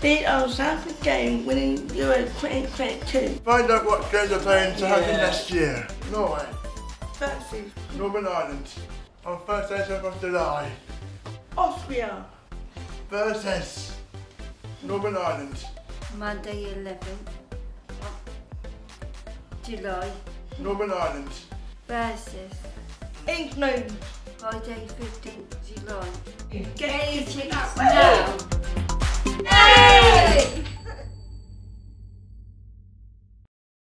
beat our South game, Women's Euro 2022 Find out what games are playing to happen next year. Norway, versus Northern Ireland, on Thursday, 7th of July, Austria. versus Northern Ireland, Monday 11th July Northern Ireland, versus England. Friday 15th July. Get Get it.